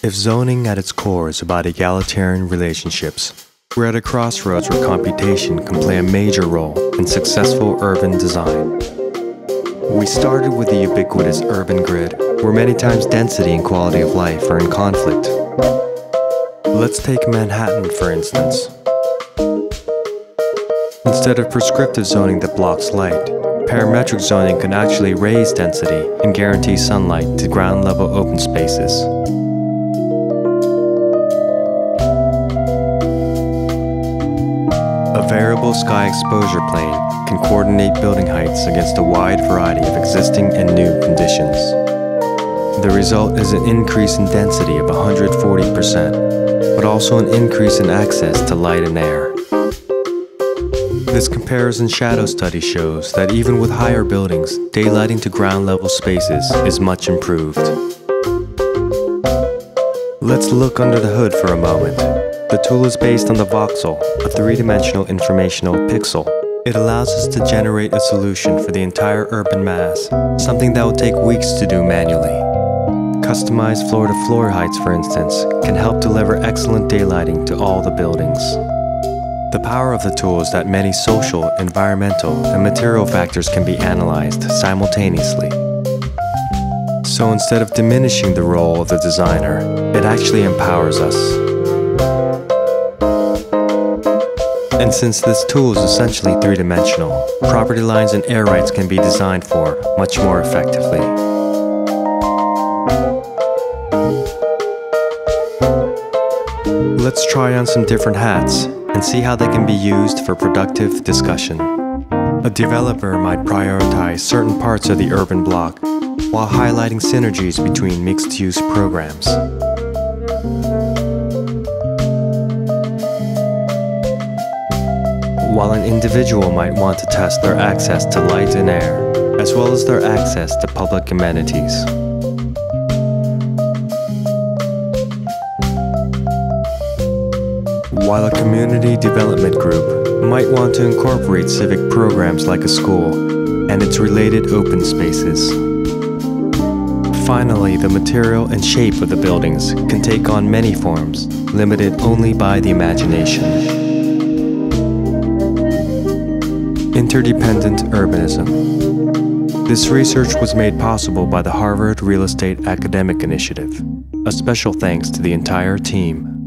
If zoning at its core is about egalitarian relationships, we're at a crossroads where computation can play a major role in successful urban design. We started with the ubiquitous urban grid, where many times density and quality of life are in conflict. Let's take Manhattan, for instance. Instead of prescriptive zoning that blocks light, parametric zoning can actually raise density and guarantee sunlight to ground level open spaces. Variable sky exposure plane can coordinate building heights against a wide variety of existing and new conditions. The result is an increase in density of 140%, but also an increase in access to light and air. This comparison shadow study shows that even with higher buildings, daylighting to ground level spaces is much improved. Let's look under the hood for a moment. The tool is based on the voxel, a three-dimensional informational pixel. It allows us to generate a solution for the entire urban mass, something that would take weeks to do manually. Customized floor-to-floor heights, for instance, can help deliver excellent daylighting to all the buildings. The power of the tool is that many social, environmental, and material factors can be analyzed simultaneously. So instead of diminishing the role of the designer, it actually empowers us. And since this tool is essentially three-dimensional, property lines and air rights can be designed for much more effectively. Let's try on some different hats and see how they can be used for productive discussion. A developer might prioritize certain parts of the urban block while highlighting synergies between mixed-use programs. While an individual might want to test their access to light and air, as well as their access to public amenities. While a community development group might want to incorporate civic programs like a school and its related open spaces. Finally, the material and shape of the buildings can take on many forms, limited only by the imagination. Interdependent Urbanism. This research was made possible by the Harvard Real Estate Academic Initiative. A special thanks to the entire team.